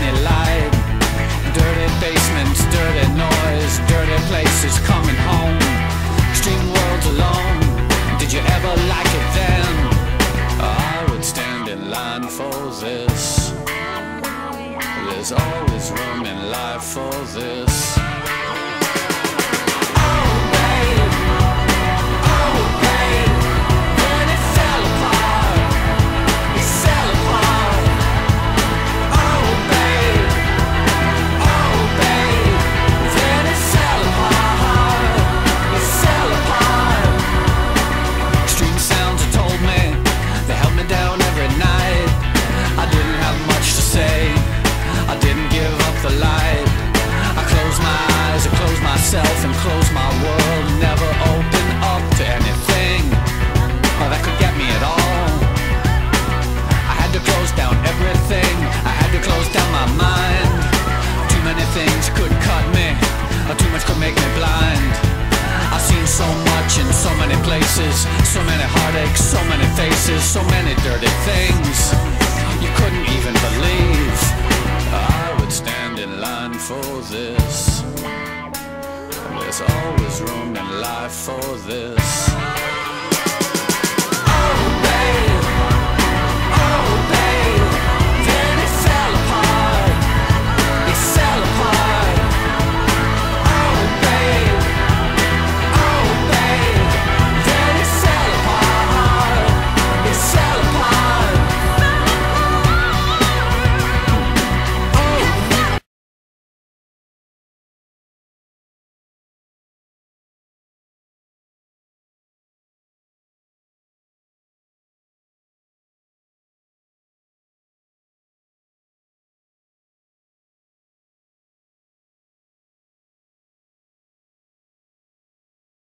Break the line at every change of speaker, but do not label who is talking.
they'd any light. Dirty basements, dirty noise, dirty places coming home. Extreme worlds alone. Did you ever like it then? I would stand in line for this. There's always room in life for this. Myself, and close my world. Never open up to anything that could get me at all. I had to close down everything. I had to close down my mind. Too many things could cut me. Too much could make me blind. I've seen so much in so many places. So many heartaches, so many faces, so many dirty things. You couldn't even believe. I would stand in line for this always room in life for this.